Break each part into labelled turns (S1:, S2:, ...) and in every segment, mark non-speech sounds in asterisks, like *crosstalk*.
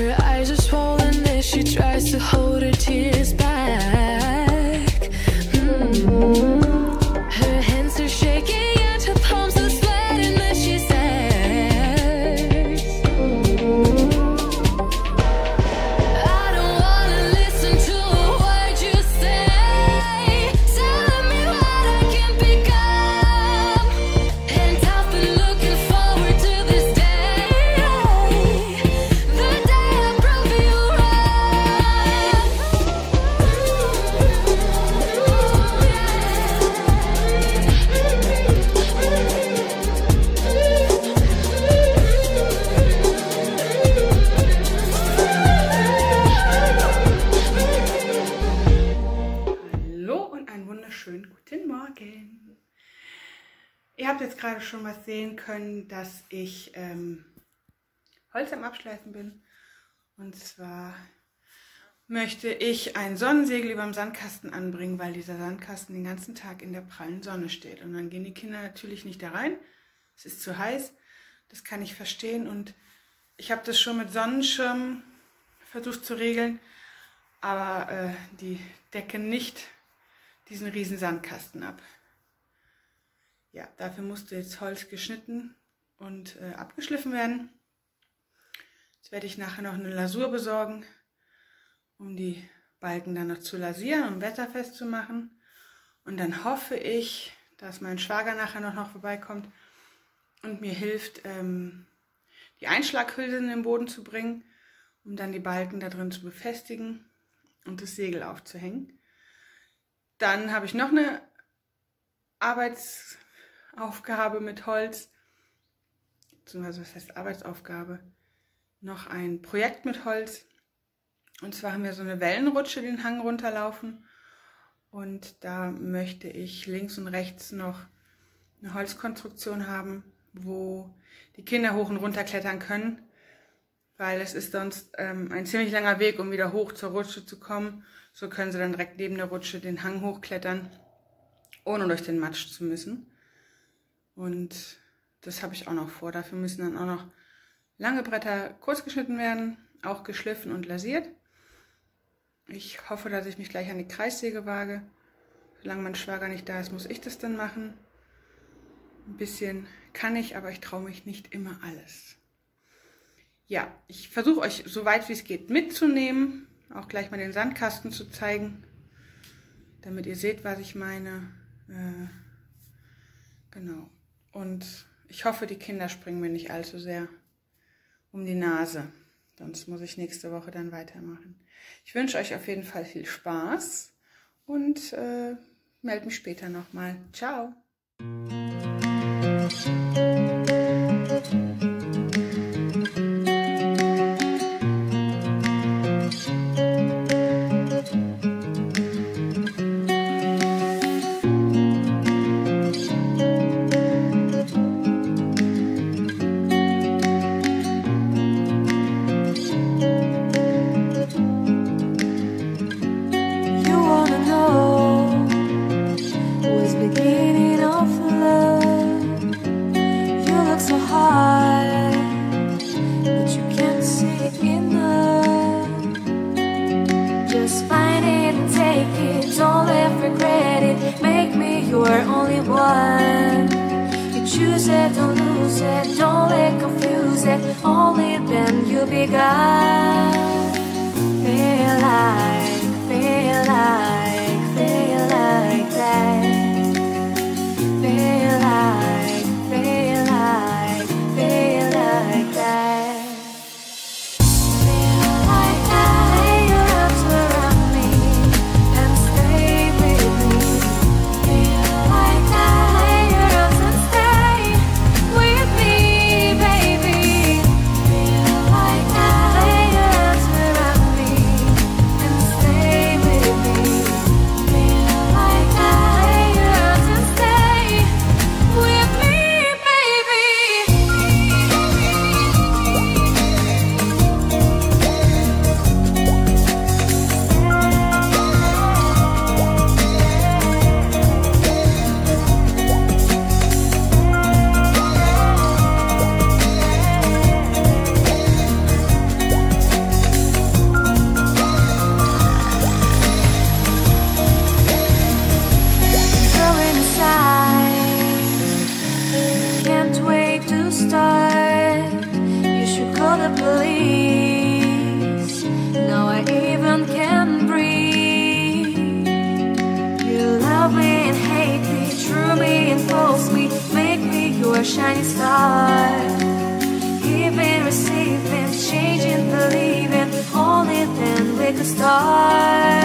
S1: Her eyes are swollen as she tries to hold her tears back. Mm.
S2: Schon was sehen können, dass ich ähm, Holz am Abschleifen bin. Und zwar möchte ich ein Sonnensegel über dem Sandkasten anbringen, weil dieser Sandkasten den ganzen Tag in der prallen Sonne steht. Und dann gehen die Kinder natürlich nicht da rein. Es ist zu heiß. Das kann ich verstehen. Und ich habe das schon mit Sonnenschirmen versucht zu regeln aber äh, die decken nicht diesen riesen Sandkasten ab. Ja, dafür musste jetzt Holz geschnitten und äh, abgeschliffen werden. Jetzt werde ich nachher noch eine Lasur besorgen, um die Balken dann noch zu lasieren und wetterfest zu machen. Und dann hoffe ich, dass mein Schwager nachher noch, noch vorbeikommt und mir hilft, ähm, die Einschlaghülse in den Boden zu bringen, um dann die Balken da drin zu befestigen und das Segel aufzuhängen. Dann habe ich noch eine Arbeitsaufgabe mit Holz, beziehungsweise was heißt Arbeitsaufgabe? Noch ein Projekt mit Holz. Und zwar haben wir so eine Wellenrutsche den Hang runterlaufen. Und da möchte ich links und rechts noch eine Holzkonstruktion haben, wo die Kinder hoch und runter klettern können weil es ist sonst ähm, ein ziemlich langer Weg, um wieder hoch zur Rutsche zu kommen. So können sie dann direkt neben der Rutsche den Hang hochklettern, ohne durch den Matsch zu müssen. Und das habe ich auch noch vor. Dafür müssen dann auch noch lange Bretter kurz geschnitten werden, auch geschliffen und lasiert. Ich hoffe, dass ich mich gleich an die Kreissäge wage. Solange mein Schwager nicht da ist, muss ich das dann machen. Ein bisschen kann ich, aber ich traue mich nicht immer alles ja, ich versuche euch so weit wie es geht mitzunehmen, auch gleich mal den Sandkasten zu zeigen, damit ihr seht, was ich meine. Äh, genau. Und ich hoffe, die Kinder springen mir nicht allzu sehr um die Nase. Sonst muss ich nächste Woche dann weitermachen. Ich wünsche euch auf jeden Fall viel Spaß und äh, melde mich später nochmal. Ciao.
S1: It, don't let confuse it. Only then you'll be God. Feel like, feel like, shiny star. Giving, receiving, changing, believing. Only then we could start.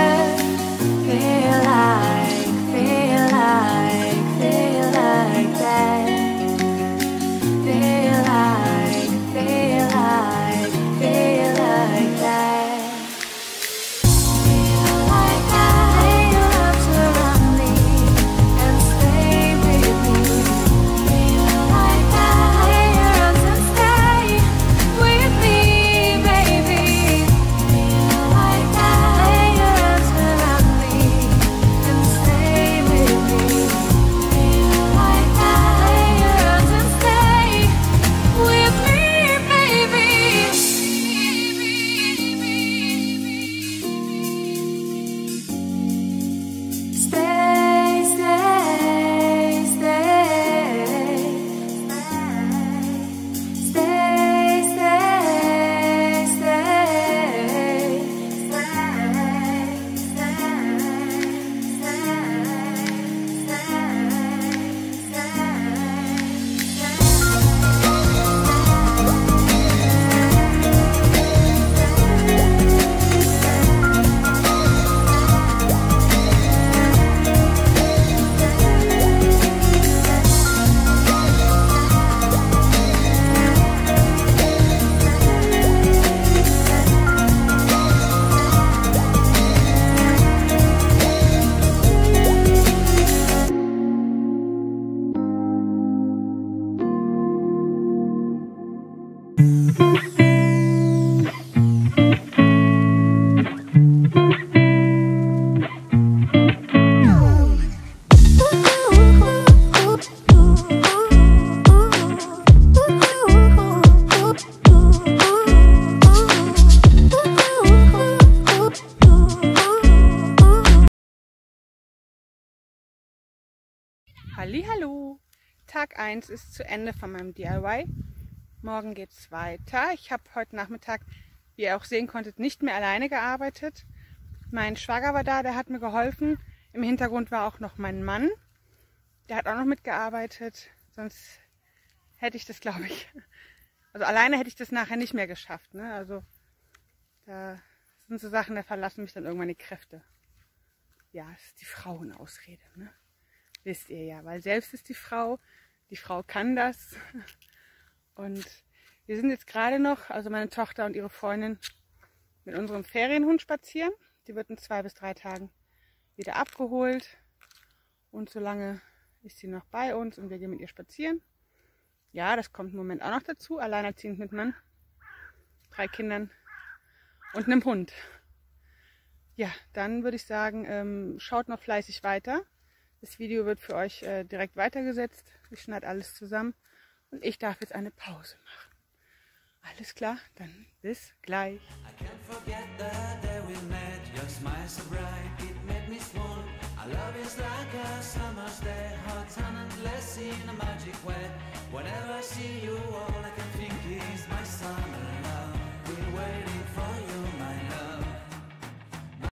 S2: Hallo, Tag 1 ist zu Ende von meinem DIY. Morgen geht's weiter. Ich habe heute Nachmittag, wie ihr auch sehen konntet, nicht mehr alleine gearbeitet. Mein Schwager war da, der hat mir geholfen. Im Hintergrund war auch noch mein Mann. Der hat auch noch mitgearbeitet. Sonst hätte ich das, glaube ich. *laughs* Also alleine hätte ich das nachher nicht mehr geschafft. Ne? Also da sind so Sachen, da verlassen mich dann irgendwann die Kräfte. Ja, es ist die Frauenausrede. Ne? Wisst ihr ja, weil selbst ist die Frau, die Frau kann das. *laughs* Und wir sind jetzt gerade noch, also meine Tochter und ihre Freundin, mit unserem Ferienhund spazieren. Die wird in zwei bis drei Tagen wieder abgeholt. Und solange ist sie noch bei uns und wir gehen mit ihr spazieren. Ja, das kommt im Moment auch noch dazu. Alleinerziehend mit Mann, drei Kindern und einem Hund. Ja, dann würde ich sagen, ähm, schaut noch fleißig weiter. Das Video wird für euch äh, direkt weitergesetzt. Ich schneide alles zusammen und ich darf jetzt eine Pause machen. Alles klar, dann bis gleich.
S3: Whenever I see you, all I can think is my summer love. We're waiting for you.